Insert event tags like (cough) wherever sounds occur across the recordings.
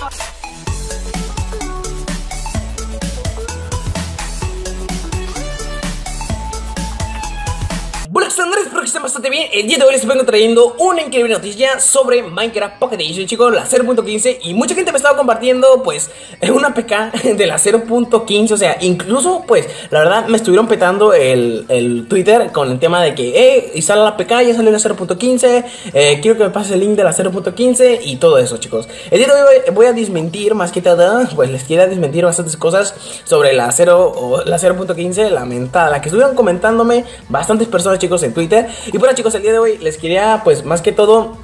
Fuck. Andrés, espero que estén bastante bien. El día de hoy les vengo trayendo una increíble noticia sobre Minecraft Pocket Edition, chicos, la 0.15. Y mucha gente me estaba compartiendo, pues, una PK (laughs) de la 0.15. O sea, incluso, pues, la verdad, me estuvieron petando el, el Twitter con el tema de que, eh, y sale la PK, ya salió la 0.15. Eh, quiero que me pase el link de la 0.15 y todo eso, chicos. El día de hoy voy a desmentir, más que todo, (laughs) pues, les quiero desmentir bastantes cosas sobre la 0 o la 0.15, lamentada, la que estuvieron comentándome bastantes personas, chicos, Twitter. Y bueno chicos, el día de hoy les quería pues más que todo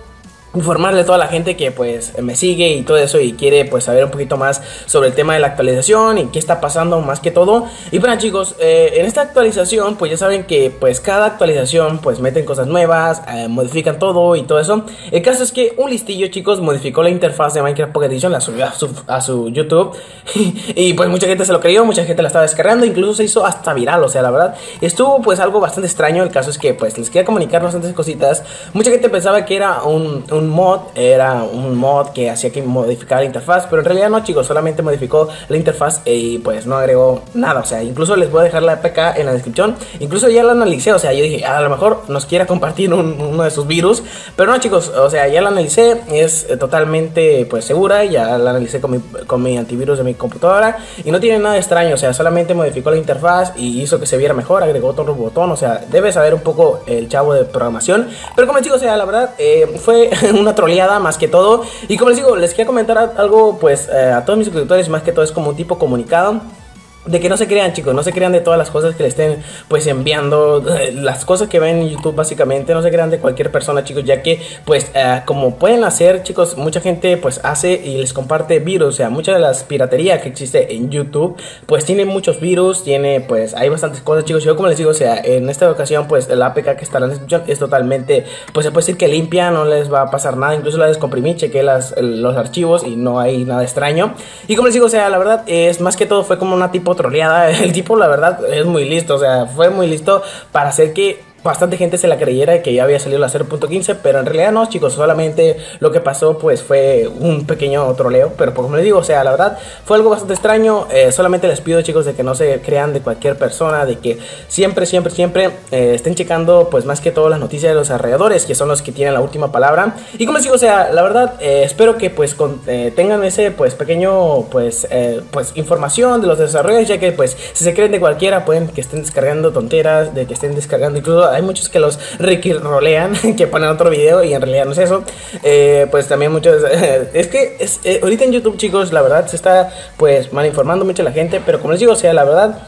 informarle a toda la gente que pues me sigue y todo eso y quiere pues saber un poquito más sobre el tema de la actualización y qué está pasando más que todo. Y bueno chicos eh, en esta actualización pues ya saben que pues cada actualización pues meten cosas nuevas eh, modifican todo y todo eso. El caso es que un listillo chicos modificó la interfaz de Minecraft Pocket Edition la subió a su, a su YouTube. (laughs) Y pues mucha gente se lo creyó mucha gente la estaba descargando incluso se hizo hasta viral o sea la verdad estuvo pues algo bastante extraño. El caso es que pues les quería comunicar bastantes cositas. Mucha gente pensaba que era un mod, era un mod que hacía que modificara la interfaz, pero en realidad no chicos, solamente modificó la interfaz y pues no agregó nada, o sea, incluso les voy a dejar la APK en la descripción, incluso ya la analicé, o sea, yo dije, a lo mejor nos quiera compartir uno de sus virus, pero no chicos, o sea, ya la analicé, es totalmente pues segura, ya la analicé con mi, con mi antivirus de mi computadora y no tiene nada extraño, o sea, solamente modificó la interfaz y hizo que se viera mejor, agregó otro botón, o sea, debe saber un poco el chavo de programación, pero como digo, o sea, la verdad, eh, fue (laughs) (laughs) una troleada más que todo. Y como les digo, les quería comentar algo pues eh, a todos mis suscriptores, más que todo es como un tipo comunicado de que no se crean chicos, no se crean de todas las cosas que le estén pues enviando, las cosas que ven en YouTube básicamente, no se crean de cualquier persona chicos, ya que pues eh, como pueden hacer chicos, mucha gente pues hace y les comparte virus, o sea, mucha de las piratería que existe en YouTube pues tiene muchos virus, tiene pues hay bastantes cosas chicos, yo como les digo, o sea, en esta ocasión pues el APK que está la descripción es totalmente, pues se puede decir que limpia, no les va a pasar nada, incluso la descomprimí, chequé las, los archivos y no hay nada extraño, y como les digo, o sea, la verdad es más que todo fue como una tipo (laughs) El tipo, la verdad, es muy listo. O sea, fue muy listo para hacer que bastante gente se la creyera que ya había salido la 0.15, pero en realidad no, chicos, solamente lo que pasó pues fue un pequeño troleo, pero como les digo, o sea, la verdad fue algo bastante extraño, eh, solamente les pido chicos de que no se crean de cualquier persona, de que siempre, siempre, siempre eh, estén checando pues más que todo las noticias de los alrededores, que son los que tienen la última palabra, y como les digo, o sea, la verdad eh, espero que pues tengan ese pues pequeño pues pues información de los desarrollos, ya que pues si se creen de cualquiera pueden que estén descargando tonteras, de que estén descargando incluso hay muchos que los Ricky (laughs) que ponen otro video y en realidad no es eso. Eh, pues también muchos... (laughs) es que eh, ahorita en YouTube, chicos, la verdad se está pues mal informando mucho la gente, pero como les digo, o sea, la verdad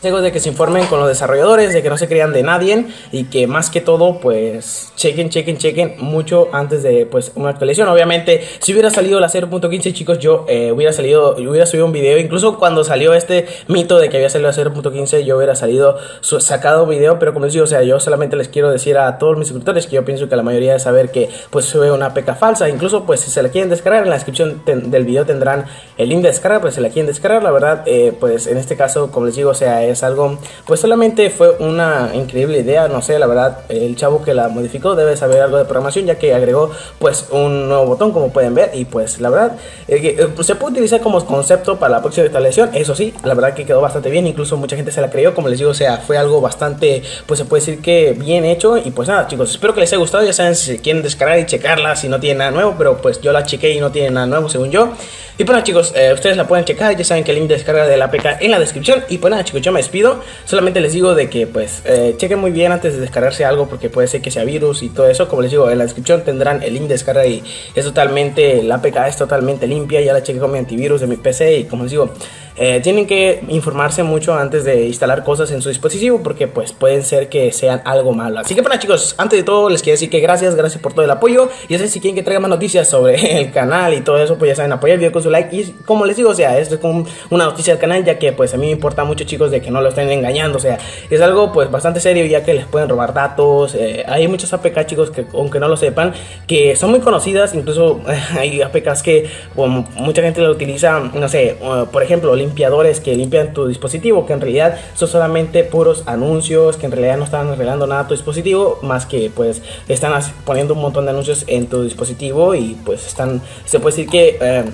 de que se informen con los desarrolladores, de que no se crean de nadie y que más que todo pues chequen, chequen, chequen mucho antes de pues una actualización. Obviamente si hubiera salido la 0.15 chicos yo eh, hubiera salido, hubiera subido un video, incluso cuando salió este mito de que había salido la 0.15 yo hubiera salido sacado video, pero como les digo, o sea, yo solamente les quiero decir a todos mis suscriptores que yo pienso que la mayoría de saber que pues sube una peca falsa, incluso pues si se la quieren descargar en la descripción del video tendrán el link de descarga, pues si la quieren descargar, la verdad eh, pues en este caso como les digo, o sea, es algo, pues solamente fue una increíble idea, no sé, la verdad, el chavo que la modificó debe saber algo de programación ya que agregó pues un nuevo botón como pueden ver y pues la verdad eh, se puede utilizar como concepto para la próxima instalación, eso sí, la verdad que quedó bastante bien, incluso mucha gente se la creyó, como les digo, o sea, fue algo bastante, pues se puede decir que bien hecho y pues nada chicos, espero que les haya gustado, ya saben si quieren descargar y checarla si no tiene nada nuevo, pero pues yo la chequé y no tiene nada nuevo según yo. Y pues nada chicos, eh, ustedes la pueden checar, ya saben que el link de descarga de la APK en la descripción y pues nada chicos, yo me despido. Solamente les digo de que pues eh, chequen muy bien antes de descargarse algo porque puede ser que sea virus y todo eso. Como les digo, en la descripción tendrán el link de descarga y es totalmente, la APK es totalmente limpia. Ya la chequé con mi antivirus de mi PC y como les digo, eh, tienen que informarse mucho antes de instalar cosas en su dispositivo porque pues pueden ser que sean algo malo. Así que bueno chicos, antes de todo les quiero decir que gracias, gracias por todo el apoyo. Ya sé si quieren que traiga más noticias sobre (laughs) el canal y todo eso, pues ya saben apoyar el video con su like. Y como les digo, o sea, esto es como una noticia del canal ya que pues a mí me importa mucho chicos de que que no lo estén engañando. O sea, es algo pues bastante serio ya que les pueden robar datos. Eh, hay muchas APK, chicos, que aunque no lo sepan, que son muy conocidas. Incluso (laughs) hay APKs que mucha gente lo utiliza, no sé, por ejemplo, limpiadores que limpian tu dispositivo, que en realidad son solamente puros anuncios, que en realidad no están arreglando nada a tu dispositivo, más que pues están poniendo un montón de anuncios en tu dispositivo y pues están, se puede decir que... Eh,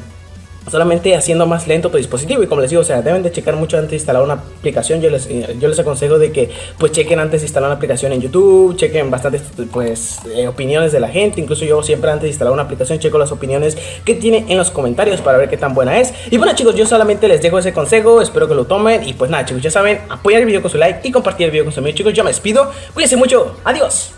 solamente haciendo más lento tu dispositivo. Y como les digo, o sea, deben de checar mucho antes de instalar una aplicación, yo les, eh, yo les aconsejo de que pues chequen antes de instalar una aplicación en YouTube, chequen bastantes pues eh, opiniones de la gente, incluso yo siempre antes de instalar una aplicación checo las opiniones que tiene en los comentarios para ver qué tan buena es. Y bueno chicos, yo solamente les dejo ese consejo, espero que lo tomen. Y pues nada chicos, ya saben, apoyar el video con su like y compartir el video con su amigos. Chicos, yo me despido, cuídense mucho, adiós.